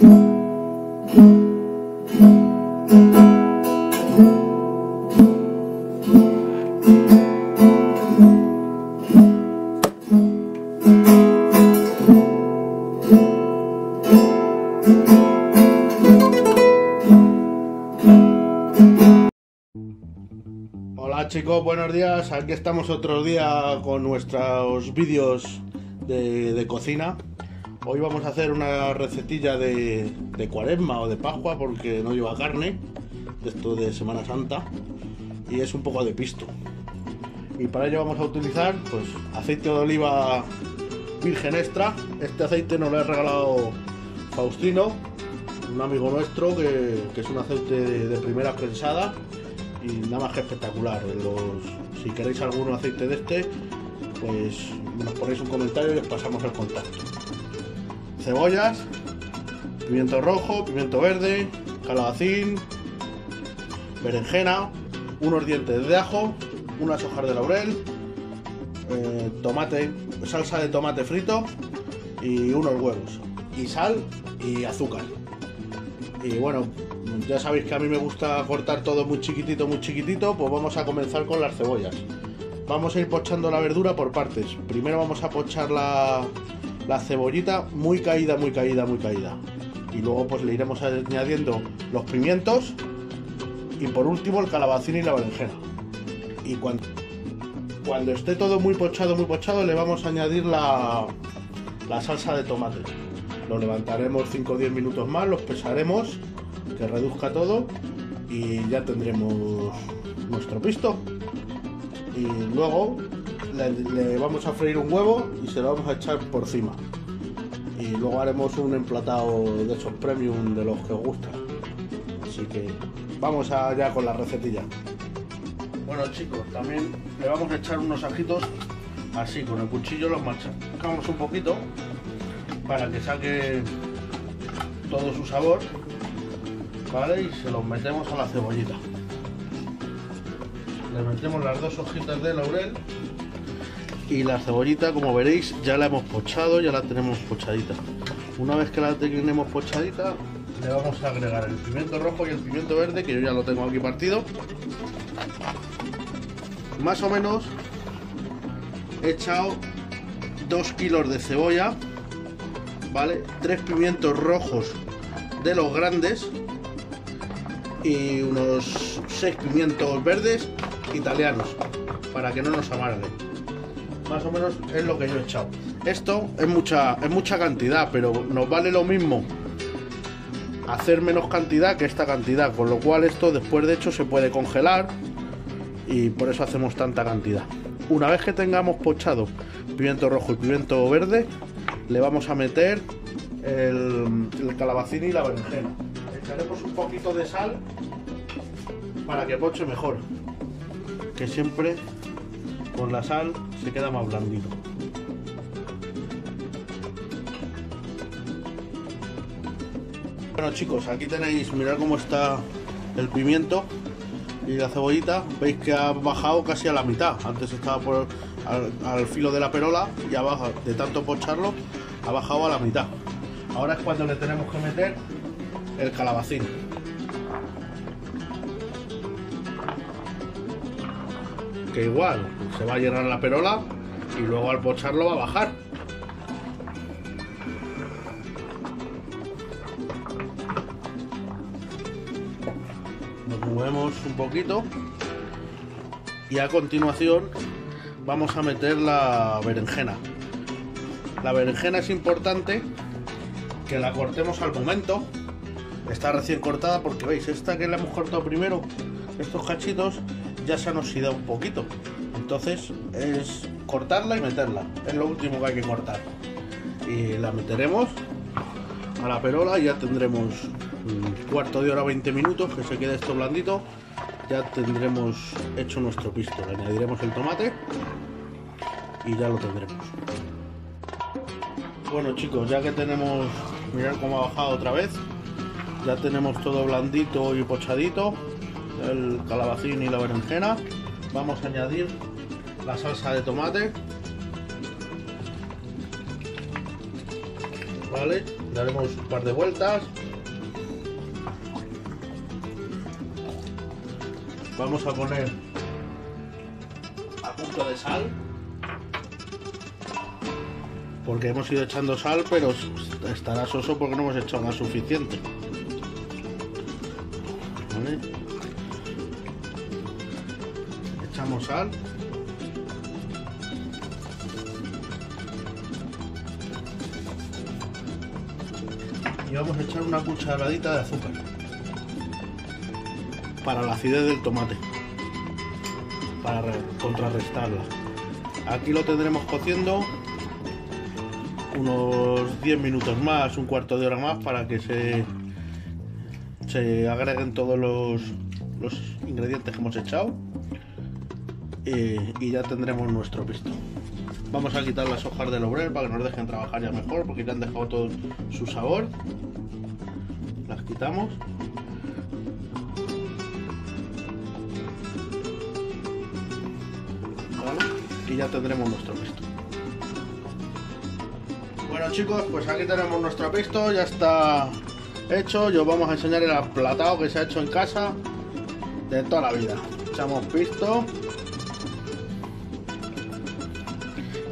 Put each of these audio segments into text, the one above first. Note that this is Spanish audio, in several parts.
Hola chicos, buenos días. Aquí estamos otro día con nuestros vídeos de, cocina. Hoy vamos a hacer una recetilla de, cuaresma o de pascua porque no lleva carne, de esto de Semana Santa, y es un poco de pisto. Y para ello vamos a utilizar pues aceite de oliva virgen extra. Este aceite nos lo ha regalado Faustino, un amigo nuestro que, es un aceite de, primera prensada y nada más que espectacular. Si queréis algún aceite de este, pues nos ponéis un comentario y les pasamos el contacto. Cebollas, pimiento rojo, pimiento verde, calabacín, berenjena, unos dientes de ajo, unas hojas de laurel, eh, tomate, salsa de tomate frito y unos huevos. Y sal y azúcar. Y bueno, ya sabéis que a mí me gusta cortar todo muy chiquitito, muy chiquitito, pues vamos a comenzar con las cebollas. Vamos a ir pochando la verdura por partes. Primero vamos a pochar la, la cebollita muy caída, muy caída, muy caída. Y luego pues le iremos añadiendo los pimientos y por último el calabacín y la berenjena. Y cuando, cuando esté todo muy pochado, muy pochado, le vamos a añadir la, la salsa de tomate. Lo levantaremos 5 o 10 minutos más, los pesaremos, que reduzca todo y ya tendremos nuestro pisto. Y luego le, vamos a freír un huevo y se lo vamos a echar por encima. Y luego haremos un emplatado de esos premium de los que os gustan. Así que vamos allá con la recetilla. Bueno chicos, también le vamos a echar unos ajitos así, con el cuchillo los machacamos un poquito para que saque todo su sabor, ¿vale? Y se los metemos a la cebollita. Le metemos las dos hojitas de laurel y la cebollita, como veréis, ya la hemos pochado, ya la tenemos pochadita. Una vez que la tenemos pochadita, le vamos a agregar el pimiento rojo y el pimiento verde, que yo ya lo tengo aquí partido. Más o menos he echado 2 kilos de cebolla, ¿vale? 3 pimientos rojos de los grandes y unos 6 pimientos verdes italianos para que no nos amargue. Más o menos es lo que yo he echado. Esto es mucha, es mucha cantidad, pero nos vale lo mismo hacer menos cantidad que esta cantidad, con lo cual esto después de hecho se puede congelar y por eso hacemos tanta cantidad. Una vez que tengamos pochado pimiento rojo y pimiento verde, le vamos a meter el, el calabacín y la berenjena. Echaremos un poquito de sal para que poche mejor, que siempre con la sal se queda más blandito. Bueno chicos, aquí tenéis, mirad cómo está el pimiento y la cebollita. Veis que ha bajado casi a la mitad. Antes estaba por al, al filo de la perola y abajo, de tanto pocharlo, ha bajado a la mitad. Ahora es cuando le tenemos que meter el calabacín. Igual se va a llenar la perola y luego al pocharlo va a bajar. Nos movemos un poquito y a continuación vamos a meter la berenjena. La berenjena es importante que la cortemos al momento. Está recién cortada porque veis, esta que la hemos cortado primero, estos cachitos ya se han oxidado un poquito. Entonces es cortarla y meterla. Es lo último que hay que cortar. Y la meteremos a la perola ya tendremos un cuarto de hora, 20 minutos, que se quede esto blandito. Ya tendremos hecho nuestro pisto. Añadiremos el tomate y ya lo tendremos. Bueno chicos, ya que tenemos, mirad cómo ha bajado otra vez, ya tenemos todo blandito y pochadito, el calabacín y la berenjena. Vamos a añadir la salsa de tomate. Vale, daremos un par de vueltas. Vamos a poner a punto de sal. Porque hemos ido echando sal, pero estará soso porque no hemos echado más suficiente. Echamos sal. y vamos a echar una cucharadita de azúcar para la acidez del tomate para contrarrestarla aquí lo tendremos cociendo unos 10 minutos más un cuarto de hora más para que se se agreguen todos los, los ingredientes que hemos echado y, ya tendremos nuestro pisto Vamos a quitar las hojas de laurel para que nos dejen trabajar ya mejor, porque ya han dejado todo su sabor. Las quitamos. Y ya tendremos nuestro pisto. Bueno chicos, pues aquí tenemos nuestro pisto, ya está hecho. Yo vamos a enseñar el aplatado que se ha hecho en casa de toda la vida. Echamos pisto.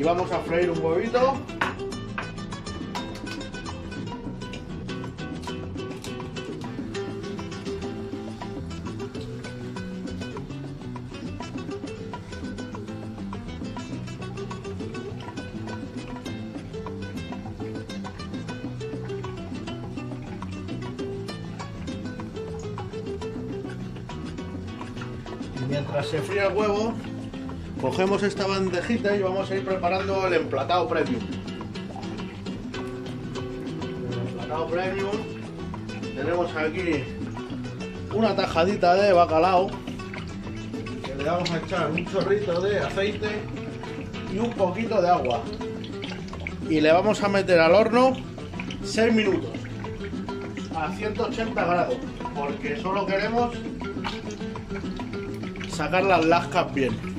Y vamos a freír un huevito. Mientras se fría el huevo Cogemos esta bandejita y vamos a ir preparando el emplatado premium. El emplatado premium tenemos aquí una tajadita de bacalao que le vamos a echar un chorrito de aceite y un poquito de agua y le vamos a meter al horno 6 minutos a 180 grados porque solo queremos sacar las lascas bien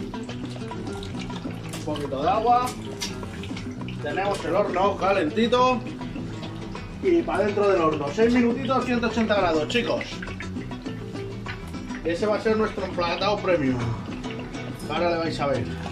poquito de agua. Tenemos el horno calentito. Y para dentro del horno. 6 minutitos, 180 grados, chicos. Ese va a ser nuestro emplatado premium. Ahora le vais a ver.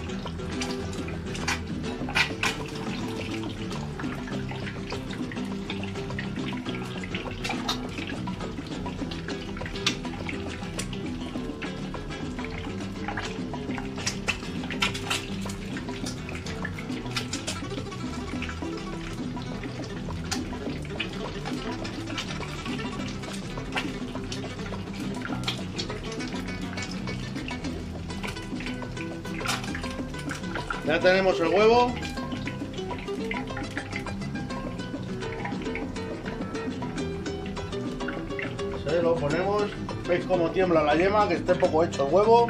Ya tenemos el huevo. Se lo ponemos. ¿Veis cómo tiembla la yema? Que esté poco hecho el huevo.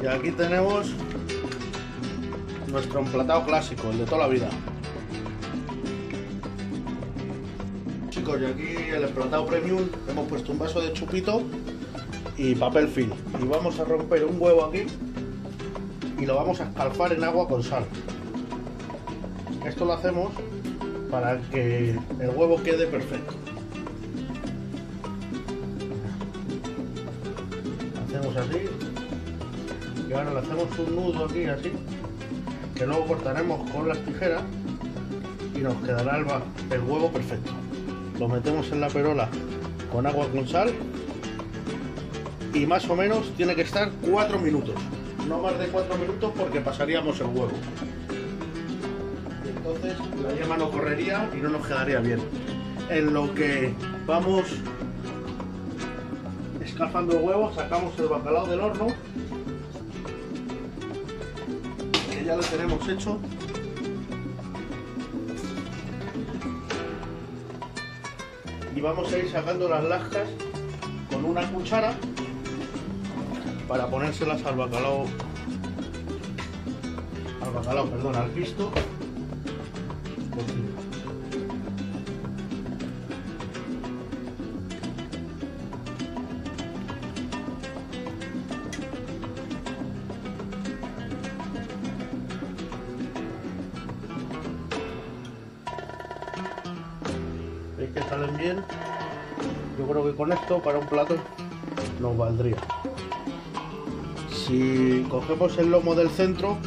Y aquí tenemos nuestro emplatado clásico, el de toda la vida. Chicos, y aquí el emplatado premium hemos puesto un vaso de chupito y papel film. Y vamos a romper un huevo aquí y lo vamos a escalfar en agua con sal. Esto lo hacemos para que el huevo quede perfecto. Hacemos así y ahora le hacemos un nudo aquí así que luego cortaremos con las tijeras y nos quedará el, el huevo perfecto. Lo metemos en la perola con agua con sal y más o menos tiene que estar 4 minutos no más de 4 minutos porque pasaríamos el huevo. entonces la yema no correría y no nos quedaría bien. En lo que vamos escalfando el huevo, sacamos el bacalao del horno, que ya lo tenemos hecho. Y vamos a ir sacando las lascas con una cuchara para ponérselas al bacalao. Al bacalao, perdón, al pisto veis que salen bien. Yo creo que con esto para un plato nos valdría si cogemos el lomo del centro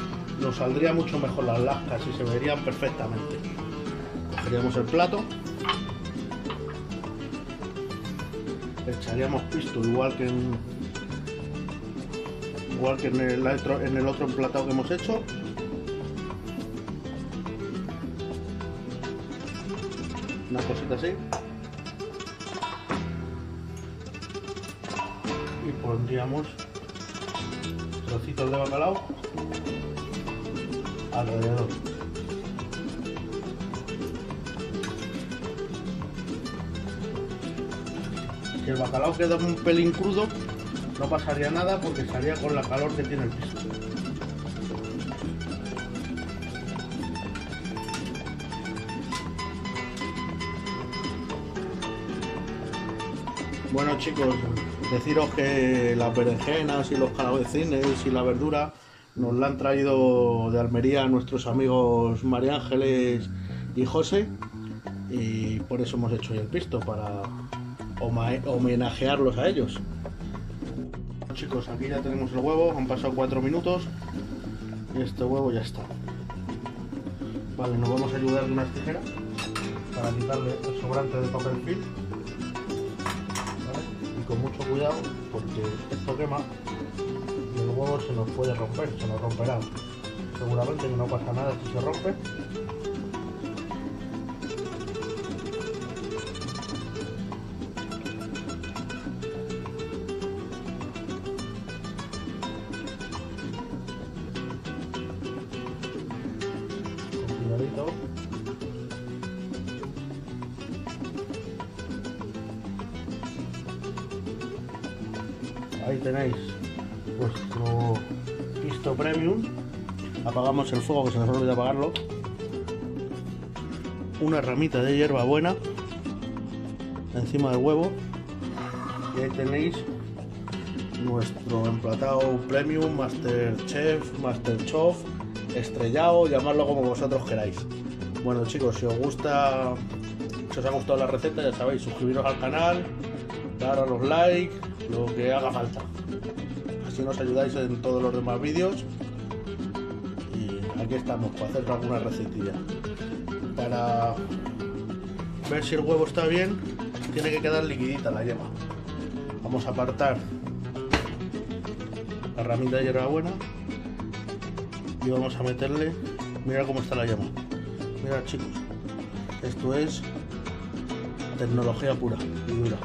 nos saldría mucho mejor las lascas y se verían perfectamente. Cogeríamos el plato. Echaríamos pisto igual que igual que en el otro, en el otro emplatado que hemos hecho. Una cosita así. Y pondríamos trocitos de bacalao alrededor. Si el bacalao queda un pelín crudo no pasaría nada porque estaría con la calor que tiene el piso. Bueno chicos, deciros que las berenjenas y los calabacines y la verdura nos la han traído de Almería nuestros amigos María Ángeles y José y por eso hemos hecho el pisto para homenajearlos a ellos. Chicos, aquí ya tenemos el huevo, han pasado cuatro minutos y este huevo ya está. Vale, nos vamos a ayudar con unas tijeras para quitarle el sobrante de papel film con mucho cuidado porque esto quema y el huevo se nos puede romper, se nos romperá. Seguramente que no pasa nada si se rompe. Ahí tenéis vuestro pisto premium. Apagamos el fuego que se nos olvida apagarlo. Una ramita de hierba buena encima del huevo. Y ahí tenéis nuestro emplatado premium master chef master chef estrellado llamarlo como vosotros queráis. Bueno chicos si os gusta si os ha gustado la receta ya sabéis suscribiros al canal dar a los likes lo que haga falta. Así nos ayudáis en todos los demás vídeos. Y aquí estamos para hacer alguna recetilla. Para ver si el huevo está bien, tiene que quedar liquidita la yema. Vamos a apartar la ramita de hierbabuena y vamos a meterle. Mira cómo está la yema. Mira chicos, esto es tecnología pura y dura.